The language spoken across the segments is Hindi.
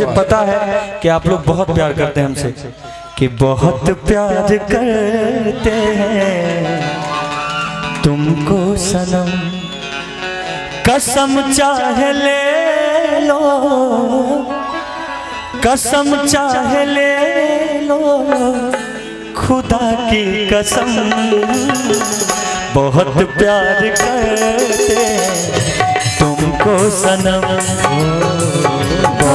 मुझे पता है कि आप लोग बहुत प्यार करते हैं हमसे, कि बहुत प्यार करते हैं। तुमको सनम, कसम चाहे ले लो, कसम चाहे ले लो, खुदा की कसम। बहुत प्यार करते हैं। तुमको सनम।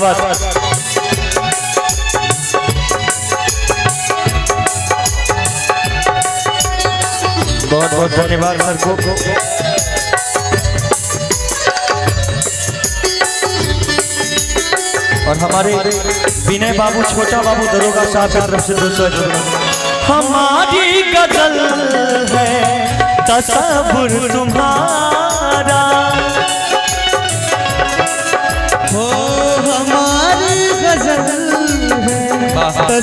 बात बहुत बहुत धन्यवाद सर को। और हमारे विनय बाबू छोटा बाबू दरोगा साहब की तरफ़ से दो सौ हमारी गज़ल है तस्वुर तुम्हारा। है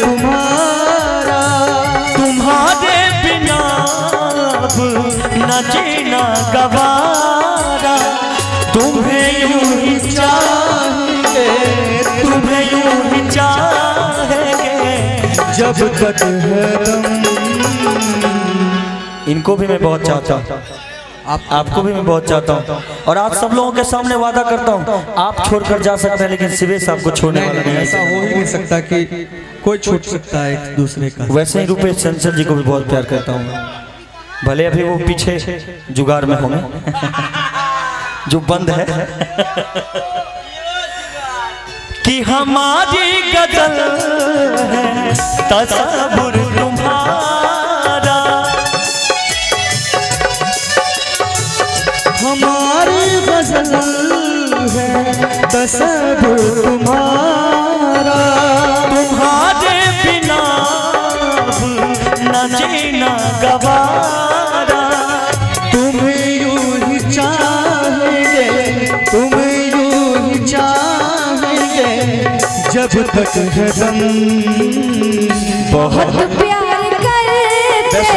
तुम्हारा। तुम्हारे बिना अब न जीना गवारा। तुम्हें यूँ ही चाहेंगे तुम्हें यूँ ही चाहेंगे। जब तक है इनको भी मैं बहुत चाहता हूँ। आप आपको भी मैं बहुत चाहता हूँ। और आप सब लोगों के सामने वादा करता हूँ आप छोड़कर जा सकते हैं लेकिन सिवेश आपको छोड़ने वाला नहीं ऐसा हो ही नहीं सकता कि कोई छूट सकता है एक दूसरे का। वैसे ही रूपेश चंचल जी को भी बहुत प्यार करता हूँ। भले अभी वो पीछे जुगाड़ में होंगे जो बंद है। कि हमारी गज़ल है तस्वुर तस्वुर तुम्हारा। तुम्हारे बिना न जीना गवारा। तुम्हें यूँ ही चाहेंगे तुम्हें यूँ ही चाहेंगे जब तक है दम बहुत प्यार करते दस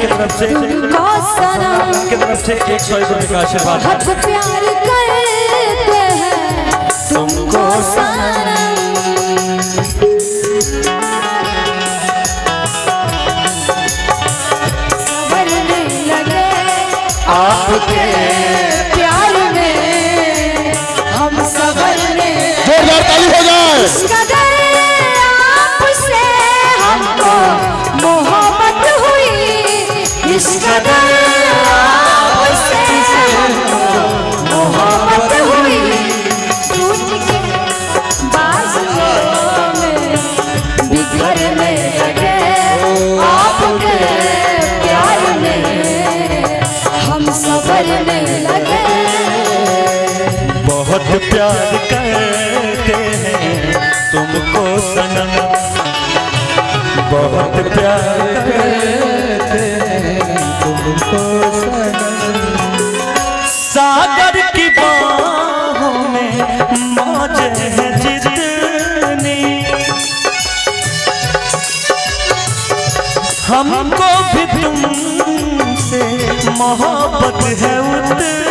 की तरफ़ से। तुमको सनम की तरफ़ से एक सौ एक रुपये का आशीर्वाद। तुमको सनम बहुत प्यार करते तुमको सागर की बाहों में मौज है जितनी। हमको भी तुमसे मोहब्बत है उतनी।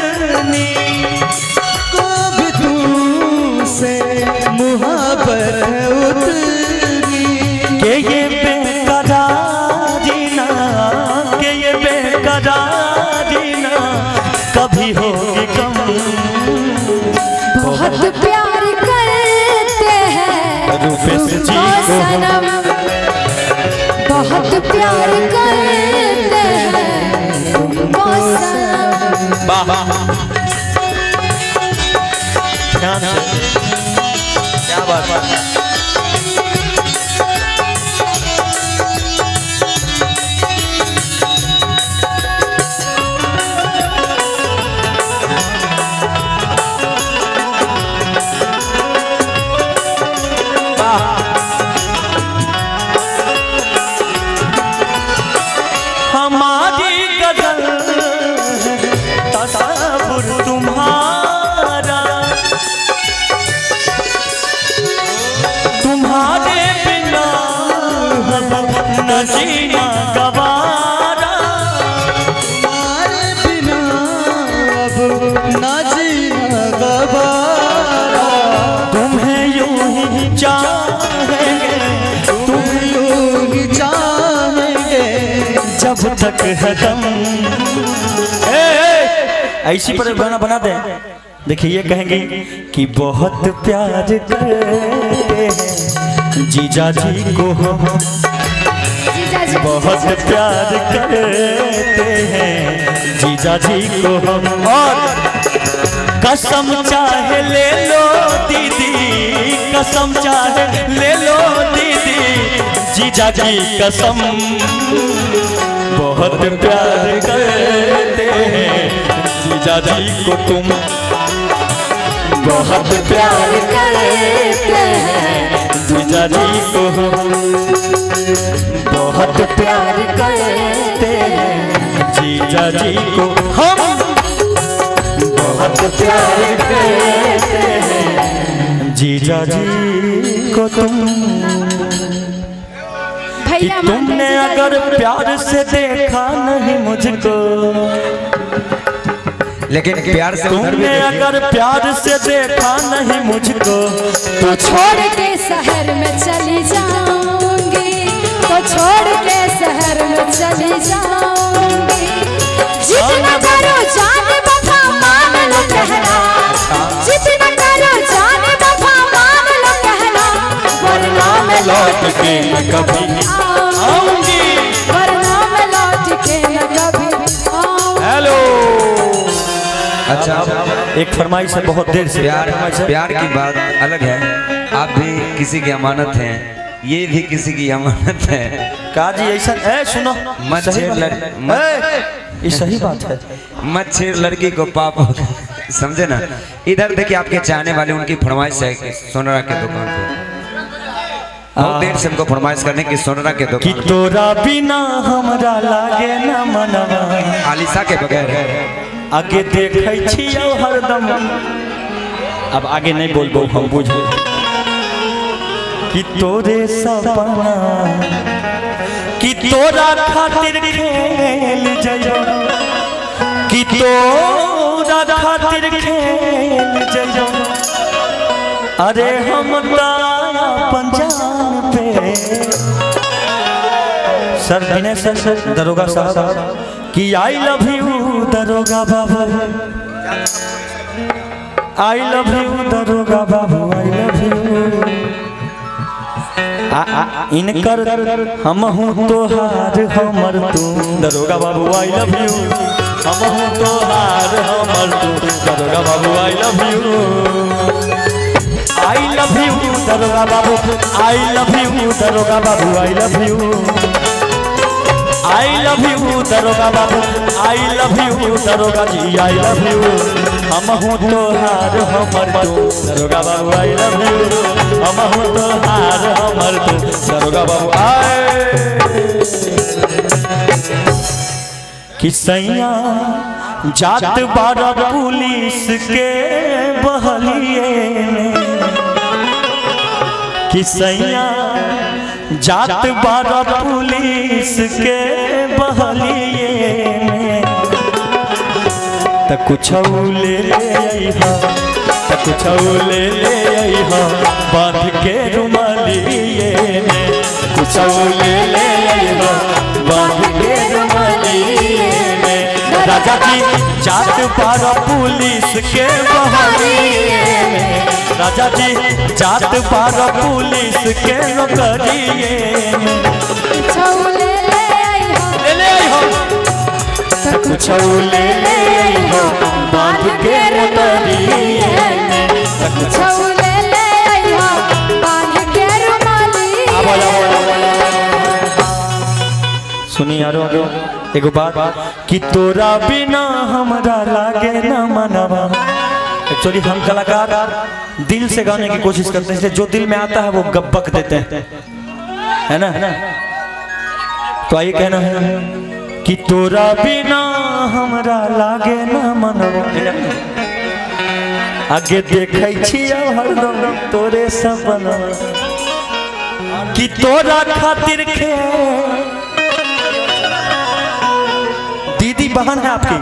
ध्यान से क्या बात है? जब तक है दम। ऐसी पर गाना बना दे। देखिए, ये कहेंगे कि बहुत प्यार करते हैं जीजा जी को हम बहुत प्यार करते हैं। जीजा जी को हम और कसम चाहे ले लो दीदी, कसम चाहे ले लो दीदी, जीजा जी कसम। बहुत प्यार करते हैं। जीजा जी को तुम बहुत प्यार करते हैं। जीजा जी को हम बहुत प्यार करते हैं। जीजा जी को हम बहुत प्यार करते हैं। जीजा जी को तुम कि तुमने अगर प्यार से देखा नहीं मुझको। लेकिन प्यार से तुमने अगर प्यार से देखा नहीं मुझको। तो छोड़ के शहर में चली जाऊँगी। तो छोड़ के शहर में चली जाऊँगी। जितना करो जान फरमाइश है बहुत देर से। प्यार प्यार की बात अलग है। आप भी किसी की अमानत हैं ये भी किसी की अमानत है। का जी ऐसा ए सुनो। मत छेड़ ये सही बात है। मत छेड़ लड़की को पाप समझे ना? इधर देखिए आपके चाहने वाले उनकी फरमाइश है सोनरा के दुकान पे। बहुत देर से हमको फरमाइश करने की सोनरा के कि दुकान पे। तोरा बिना हमरा लागे न मनवा। आलिशा के बगैर। आगे देखै हरदम। अब आगे नहीं बोलबो, हम बुझो कि तोरे सपना, कि तोरा खातिर खेल जइयो। कि तोरा खातिर खेल जइयो। अरे हम तारा पंजान पे। सर विनय सर सर, दरोगा साहब, कि आई लव यू दरोगा बाबू। आई लव यू दरोगा बाबू, आई लव यू। इनकर हम हूँ तोहार हमर तू। दरोगा बाबू, आई लव यू। हम हूँ तोहार हमर तू। दरोगा बाबू, I love you. I love you दरोगा बाबू, आई लव यू दरोगा बाबू, आई लव यू। दरोगा बाबू। आई लव यू दरोगा जी आई लव यू हम हूँ तोहार हमर तू। दरोगा बाबू आई लव यू हम हूँ तोहार हमर तू। दरोगा बाबू आए। कि सैया जात बारह पुलिस के बहलिए कि सैया जात बारा पुलिस के बहलिए त कुछ ले कुछ ले बाँध के रुमालिए कुछ ले बाँध के रुमालिए राजा जी जात बारह पुलिस के बहलिए राजा जी जात बारह पुलिस के नौकरिए में ले ले ले कुछ ले ले अइहा बाँध के रुमालिए कुछ छौले ले हो। बाँध के रुमाली आवा आवा सुनी यारो एगो बात कि तोरा बिना हमरा लागे न मनवा। एक्चुअली हम कलाकार, दिल से गाने की कोशिश करते हैं, इसलिए जो दिल में आता है वो गब्बक देते हैं। है ना? है ना तो आइए कहना है कि तोरा बिना हमरा लागे न मनवा आगे देखै छियौ हरदम तोरे सपना। कि तोरा खातिर खे दीदी बहन है आपकी।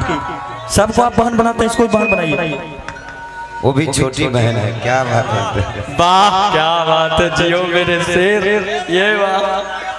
सबको आप बहन बनाते हैं, इसको बहन बनाइए। वो भी छोटी बहन है। क्या बात है? वाह क्या बात है जियो मेरे शेर। ये बात